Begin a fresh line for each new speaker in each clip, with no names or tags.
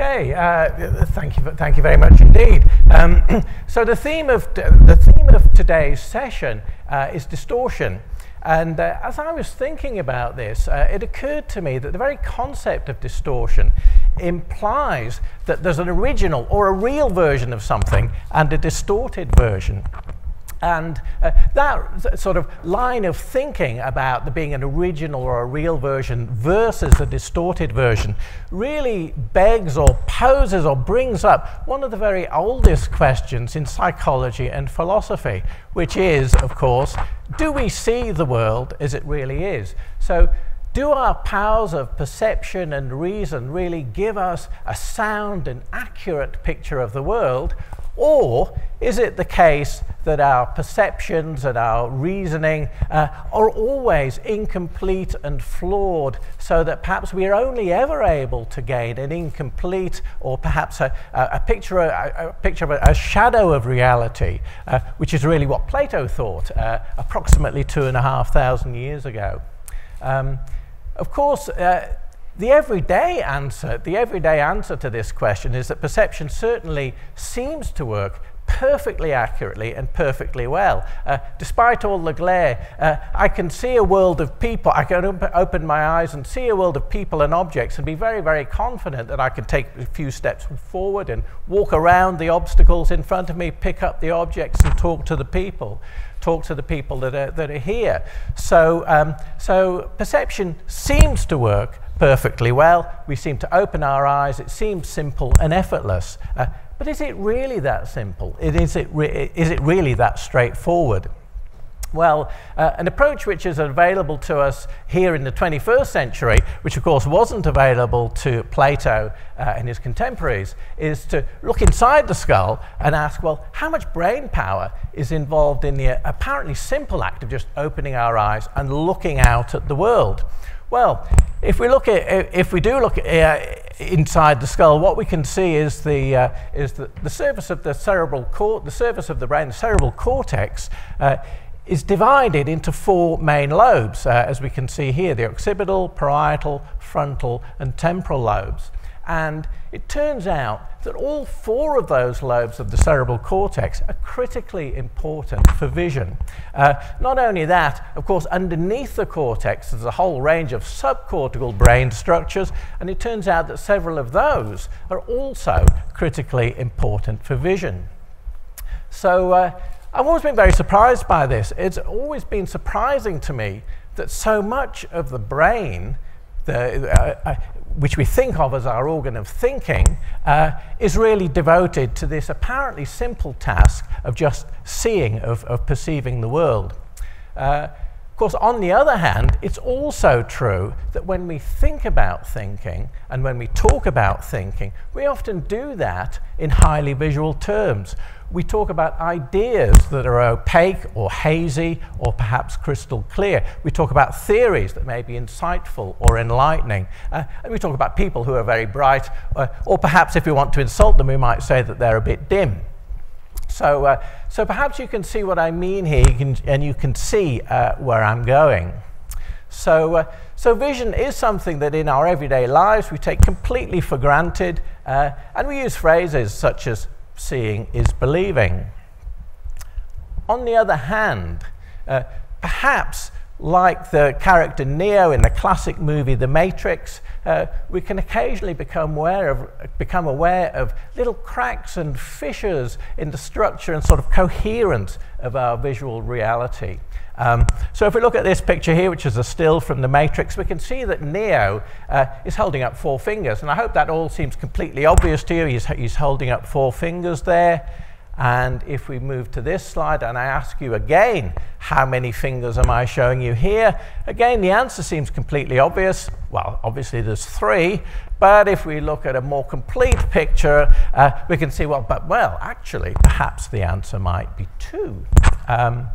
Okay, uh, thank you, thank you very much indeed. Um, so the theme of the theme of today's session uh, is distortion, and uh, as I was thinking about this, uh, it occurred to me that the very concept of distortion implies that there's an original or a real version of something and a distorted version. And uh, that sort of line of thinking about there being an original or a real version versus a distorted version really begs or poses or brings up one of the very oldest questions in psychology and philosophy, which is, of course, do we see the world as it really is? So, do our powers of perception and reason really give us a sound and accurate picture of the world, or is it the case that our perceptions and our reasoning uh, are always incomplete and flawed, so that perhaps we are only ever able to gain an incomplete or perhaps a, a picture, a, a, picture of a, a, shadow of reality, uh, which is really what Plato thought uh, approximately two and a half thousand years ago? Um, of course, uh, the everyday answer, the everyday answer to this question is that perception certainly seems to work perfectly accurately and perfectly well. Uh, despite all the glare, uh, I can see a world of people. I can op open my eyes and see a world of people and objects and be very, very confident that I can take a few steps forward and walk around the obstacles in front of me, pick up the objects and talk to the people talk to the people that are, that are here. So, um, so perception seems to work perfectly well. We seem to open our eyes. It seems simple and effortless. Uh, but is it really that simple? Is it, is it really that straightforward? Well, uh, an approach which is available to us here in the 21st century, which of course wasn't available to Plato uh, and his contemporaries, is to look inside the skull and ask, well, how much brain power is involved in the apparently simple act of just opening our eyes and looking out at the world? Well, if we look at, if we do look at, uh, inside the skull, what we can see is the uh, is the, the surface of the cerebral cor- the surface of the brain, the cerebral cortex. Uh, is divided into four main lobes, uh, as we can see here the occipital, parietal, frontal, and temporal lobes. And it turns out that all four of those lobes of the cerebral cortex are critically important for vision. Uh, not only that, of course, underneath the cortex there's a whole range of subcortical brain structures, and it turns out that several of those are also critically important for vision. So uh, I've always been very surprised by this. It's always been surprising to me that so much of the brain the, uh, uh, which we think of as our organ of thinking, uh, is really devoted to this apparently simple task of just seeing, of, of perceiving the world. Uh, of course, on the other hand, it's also true that when we think about thinking and when we talk about thinking, we often do that in highly visual terms we talk about ideas that are opaque or hazy or perhaps crystal clear. We talk about theories that may be insightful or enlightening. Uh, and we talk about people who are very bright, uh, or perhaps if we want to insult them, we might say that they're a bit dim. So, uh, so perhaps you can see what I mean here, you can, and you can see uh, where I'm going. So, uh, so vision is something that in our everyday lives we take completely for granted, uh, and we use phrases such as seeing is believing. On the other hand, uh, perhaps like the character Neo in the classic movie The Matrix, uh, we can occasionally become aware, of, become aware of little cracks and fissures in the structure and sort of coherence of our visual reality. Um, so if we look at this picture here, which is a still from the Matrix, we can see that Neo uh, is holding up four fingers. And I hope that all seems completely obvious to you. He's, he's holding up four fingers there. And if we move to this slide and I ask you again, how many fingers am I showing you here? Again, the answer seems completely obvious. Well, obviously there's three, but if we look at a more complete picture, uh, we can see, well, but well, actually, perhaps the answer might be two. Um,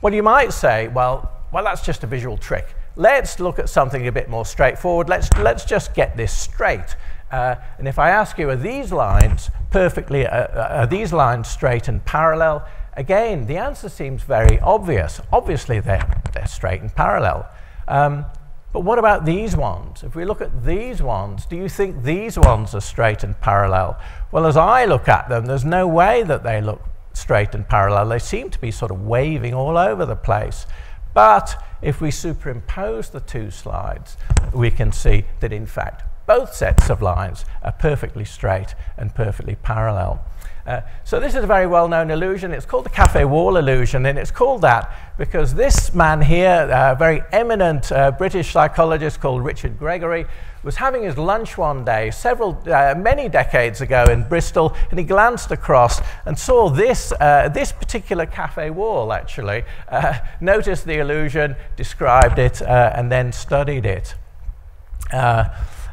well, you might say, well, well, that's just a visual trick. Let's look at something a bit more straightforward. Let's, let's just get this straight. Uh, and if I ask you, are these lines perfectly, uh, uh, are these lines straight and parallel? Again, the answer seems very obvious. Obviously, they're, they're straight and parallel. Um, But what about these ones? If we look at these ones, do you think these ones are straight and parallel? Well, as I look at them, there's no way that they look straight and parallel. They seem to be sort of waving all over the place. But if we superimpose the two slides, we can see that in fact both sets of lines are perfectly straight and perfectly parallel. Uh, so this is a very well-known illusion. It's called the cafe wall illusion, and it's called that because this man here, a very eminent uh, British psychologist called Richard Gregory, was having his lunch one day, several, uh, many decades ago in Bristol, and he glanced across and saw this, uh, this particular cafe wall, actually, uh, noticed the illusion, described it, and then studied it.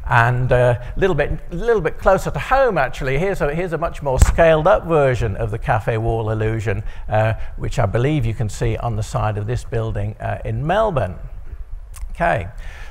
And a uh, little bit, little bit closer to home, actually, here's a, here's a much more scaled up version of the cafe wall illusion, uh, which I believe you can see on the side of this building uh, in Melbourne. Okay,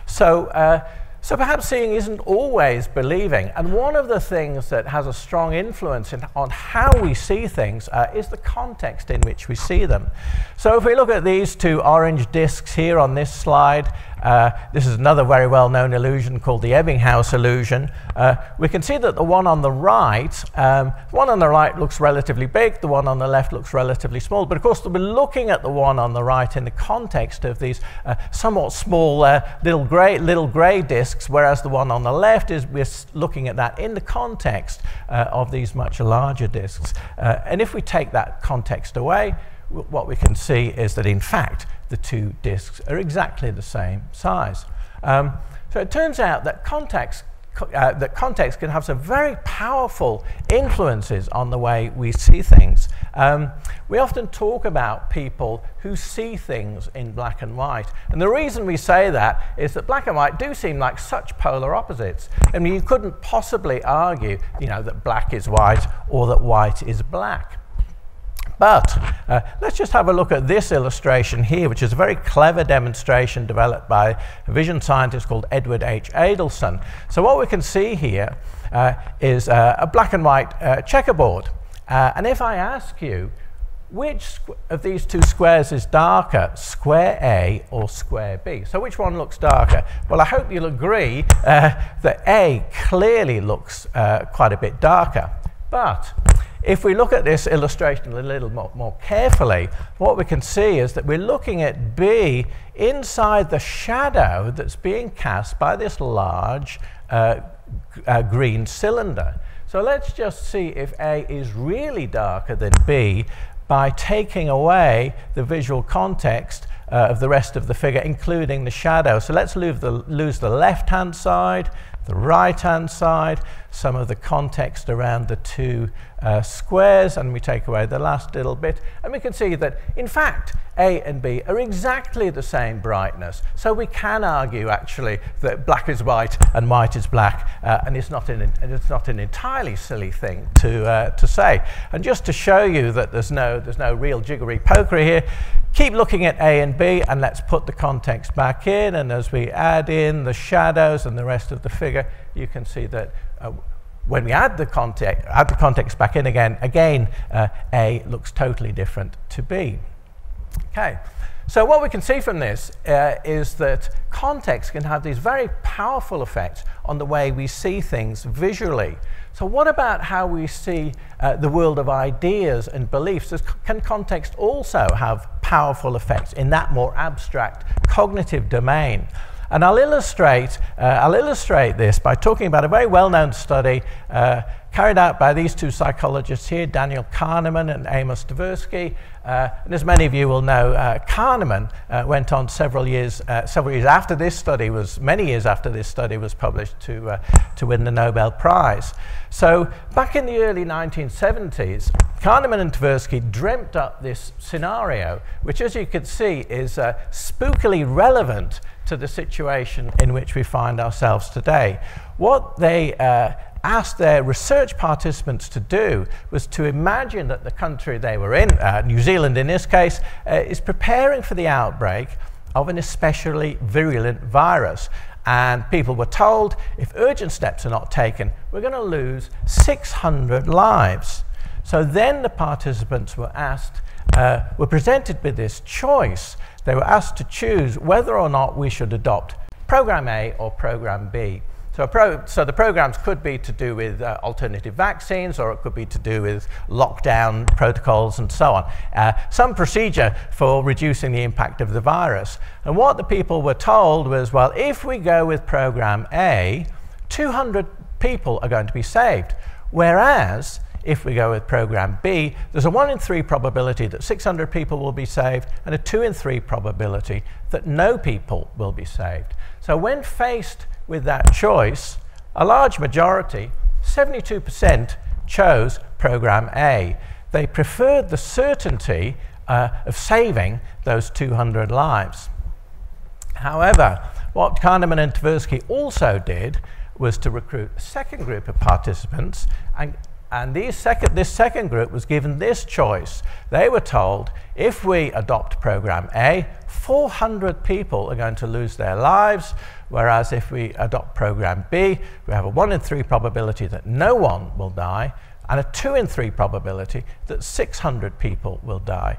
so uh, so perhaps seeing isn't always believing. And one of the things that has a strong influence in, on how we see things uh, is the context in which we see them. So if we look at these two orange discs here on this slide, uh, this is another very well-known illusion called the Ebbinghaus illusion. Uh, we can see that the one on the right, um, the one on the right looks relatively big, the one on the left looks relatively small, but of course we're looking at the one on the right in the context of these uh, somewhat small uh, little grey little grey discs, whereas the one on the left is we're looking at that in the context uh, of these much larger discs. And if we take that context away, what we can see is that in fact the two disks are exactly the same size. Um, so it turns out that context, uh, that context can have some very powerful influences on the way we see things. Um, we often talk about people who see things in black and white. And the reason we say that is that black and white do seem like such polar opposites. I mean, you couldn't possibly argue, you know, that black is white or that white is black. But uh, let's just have a look at this illustration here, which is a very clever demonstration developed by a vision scientist called Edward H. Adelson. So what we can see here uh, is uh, a black and white uh, checkerboard. Uh, and if I ask you, which of these two squares is darker, square A or square B? So which one looks darker? Well, I hope you'll agree uh, that A clearly looks quite a bit darker. But if we look at this illustration a little more, more, carefully, what we can see is that we're looking at B inside the shadow that's being cast by this large uh, uh, green cylinder. So let's just see if A is really darker than B by taking away the visual context uh, of the rest of the figure, including the shadow. So let's lose the, lose the left-hand side, the right-hand side, some of the context around the two uh, squares, and we take away the last little bit, and we can see that, in fact, A and B are exactly the same brightness. So we can argue, actually, that black is white and white is black, uh, and it's not, an, it's not an entirely silly thing to, uh, to say. And just to show you that there's no, there's no real jiggery pokery here, keep looking at A and B, and let's put the context back in, and as we add in the shadows and the rest of the figure, you can see that uh, when we add the context, add the context back in again, again, uh, A looks totally different to B. Okay, so what we can see from this uh, is that context can have these very powerful effects on the way we see things visually. So what about how we see uh, the world of ideas and beliefs? Can context also have powerful effects in that more abstract cognitive domain? And I'll illustrate, uh, I'll illustrate this by talking about a very well-known study uh, carried out by these two psychologists here, Daniel Kahneman and Amos Tversky. Uh, and as many of you will know, uh, Kahneman uh, went on several years, uh, several years after this study was, many years after this study was published to, to win the Nobel Prize. So back in the early 1970s, Kahneman and Tversky dreamt up this scenario, which as you can see is spookily relevant to the situation in which we find ourselves today. What they uh, asked their research participants to do was to imagine that the country they were in, uh, New Zealand in this case, uh, is preparing for the outbreak of an especially virulent virus. And people were told if urgent steps are not taken, we're going to lose 600 lives. So then the participants were asked, uh, were presented with this choice they were asked to choose whether or not we should adopt program A or program B. So, pro, so, the programs could be to do with uh, alternative vaccines, or it could be to do with lockdown protocols and so on. Uh, some procedure for reducing the impact of the virus. And what the people were told was, well, if we go with program A, 200 people are going to be saved. Whereas if we go with program B, there's a 1 in 3 probability that 600 people will be saved and a 2 in 3 probability that no people will be saved. So when faced with that choice, a large majority, 72%, chose program A. They preferred the certainty uh, of saving those 200 lives. However, what Kahneman and Tversky also did was to recruit a second group of participants and and second, this second group was given this choice. They were told if we adopt program A, 400 people are going to lose their lives, whereas if we adopt program B, we have a 1 in 3 probability that no one will die, and a 2 in 3 probability that 600 people will die.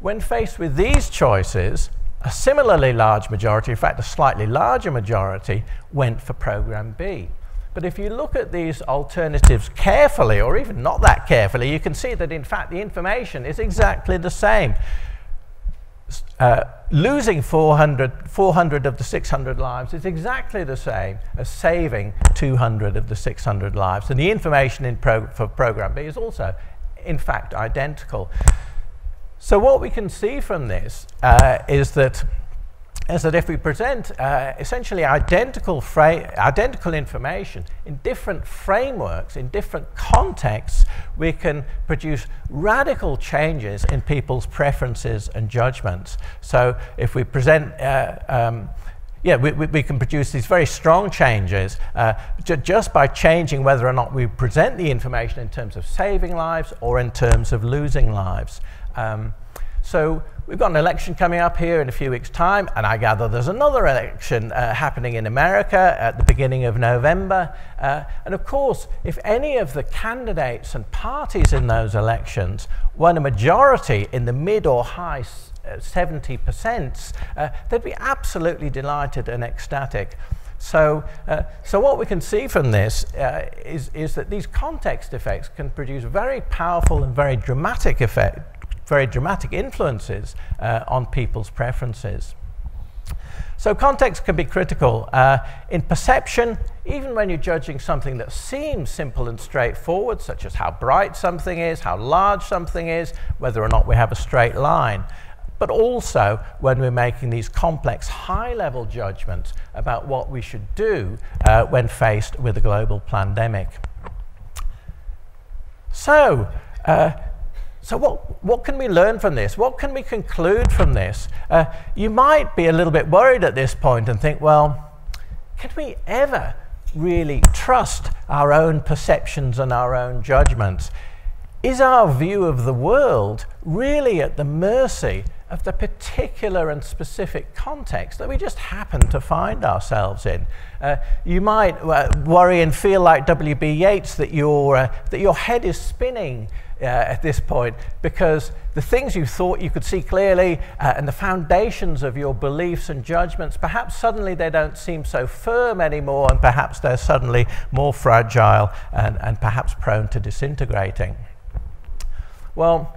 When faced with these choices, a similarly large majority, in fact, a slightly larger majority, went for program B. But if you look at these alternatives carefully, or even not that carefully, you can see that in fact the information is exactly the same. Uh, losing 400, 400 of the 600 lives is exactly the same as saving 200 of the 600 lives. And the information in for program B is also, in fact, identical. So what we can see from this uh, is that is that if we present uh, essentially identical, identical information in different frameworks, in different contexts, we can produce radical changes in people's preferences and judgments. So if we present uh, um, yeah, we, we, we, can produce these very strong changes uh, ju just by changing whether or not we present the information in terms of saving lives or in terms of losing lives. Um, so we've got an election coming up here in a few weeks' time, and I gather there's another election uh, happening in America at the beginning of November. Uh, and of course, if any of the candidates and parties in those elections won a majority in the mid or high 70%, uh, uh, they'd be absolutely delighted and ecstatic. So, uh, so what we can see from this uh, is, is that these context effects can produce very powerful and very dramatic effect, very dramatic influences uh, on people's preferences. So context can be critical. Uh, in perception, even when you're judging something that seems simple and straightforward, such as how bright something is, how large something is, whether or not we have a straight line, but also when we're making these complex high-level judgments about what we should do uh, when faced with a global pandemic. So, uh, so what, what can we learn from this? What can we conclude from this? Uh, you might be a little bit worried at this point and think, well, can we ever really trust our own perceptions and our own judgments? Is our view of the world really at the mercy of the particular and specific context that we just happen to find ourselves in. Uh, you might uh, worry and feel like W.B. Yeats that your, uh, that your head is spinning uh, at this point because the things you thought you could see clearly uh, and the foundations of your beliefs and judgments, perhaps suddenly they don't seem so firm anymore and perhaps they're suddenly more fragile and, and perhaps prone to disintegrating. Well,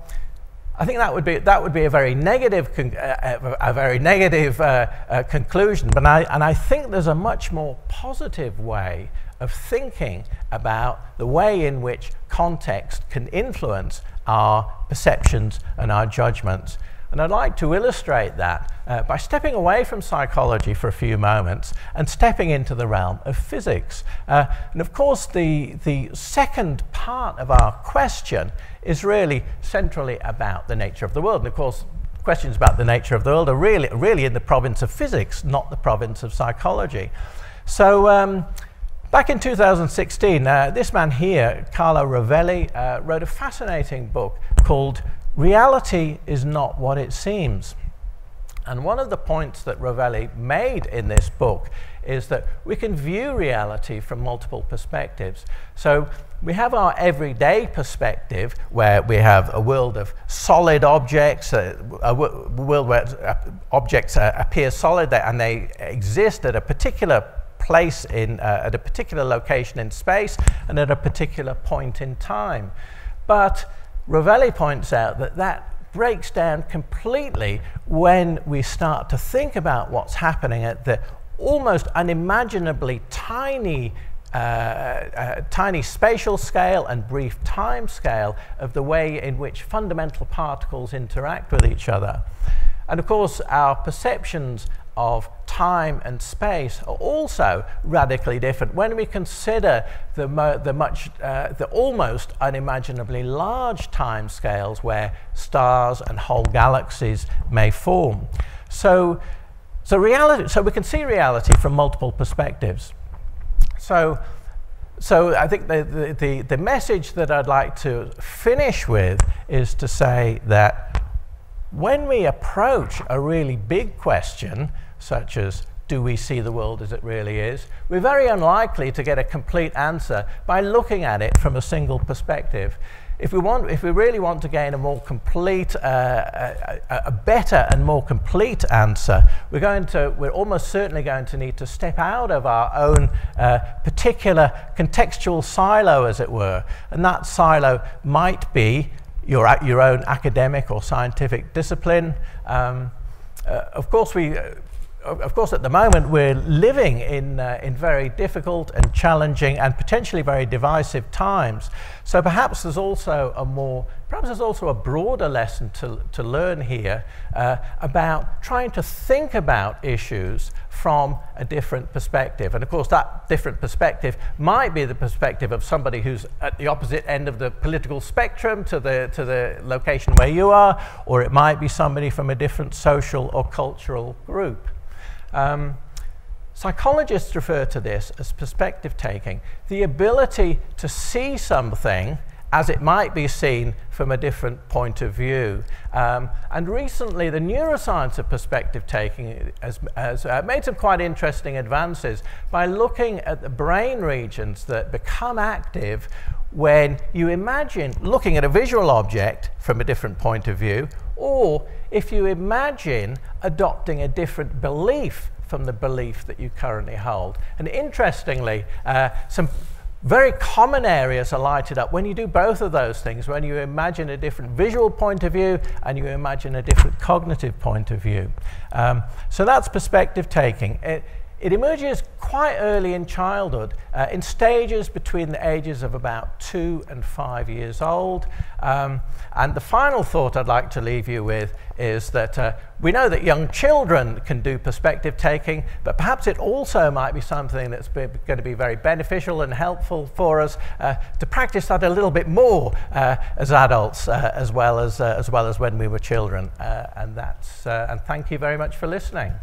I think that would be that would be a very negative uh, a very negative uh, uh, conclusion. But I, and I think there's a much more positive way of thinking about the way in which context can influence our perceptions and our judgments. And I'd like to illustrate that uh, by stepping away from psychology for a few moments and stepping into the realm of physics. Uh, and of course, the, the second part of our question is really centrally about the nature of the world. And of course, questions about the nature of the world are really, really in the province of physics, not the province of psychology. So, um, Back in 2016, uh, this man here, Carlo Rovelli, uh, wrote a fascinating book called Reality is Not What It Seems. And one of the points that Rovelli made in this book is that we can view reality from multiple perspectives. So we have our everyday perspective where we have a world of solid objects, uh, a world where uh, objects uh, appear solid and they exist at a particular place in, uh, at a particular location in space and at a particular point in time. But Rovelli points out that that breaks down completely when we start to think about what's happening at the almost unimaginably tiny uh, uh, tiny spatial scale and brief time scale of the way in which fundamental particles interact with each other. And of course, our perceptions of time and space are also radically different when we consider the, the, much, uh, the almost unimaginably large time scales where stars and whole galaxies may form. So, so, reality, so we can see reality from multiple perspectives. So, so I think the, the, the message that I'd like to finish with is to say that when we approach a really big question, such as do we see the world as it really is, we're very unlikely to get a complete answer by looking at it from a single perspective. If we, want, if we really want to gain a more complete, uh, a, a, better and more complete answer, we're, going to, we're almost certainly going to need to step out of our own uh, particular contextual silo, as it were. And that silo might be your, your own academic or scientific discipline. Um, uh, of course, we, of course, at the moment, we're living in, uh, in very difficult and challenging and potentially very divisive times. So perhaps there's also a more, perhaps there's also a broader lesson to, to learn here uh, about trying to think about issues from a different perspective. And of course, that different perspective might be the perspective of somebody who's at the opposite end of the political spectrum to the, to the location where you are, or it might be somebody from a different social or cultural group. Um, psychologists refer to this as perspective taking, the ability to see something as it might be seen from a different point of view. Um, and recently, the neuroscience of perspective taking has, has uh, made some quite interesting advances by looking at the brain regions that become active when you imagine looking at a visual object from a different point of view, or if you imagine adopting a different belief from the belief that you currently hold. And interestingly, uh, some very common areas are lighted up when you do both of those things, when you imagine a different visual point of view and you imagine a different cognitive point of view. Um, so that's perspective taking. It, it emerges quite early in childhood, uh, in stages between the ages of about two and five years old. Um, and the final thought I'd like to leave you with is that uh, we know that young children can do perspective taking, but perhaps it also might be something that's going to be very beneficial and helpful for us uh, to practice that a little bit more uh, as adults, uh, as well as uh, as well as when we were children. and that's and thank you very much for listening.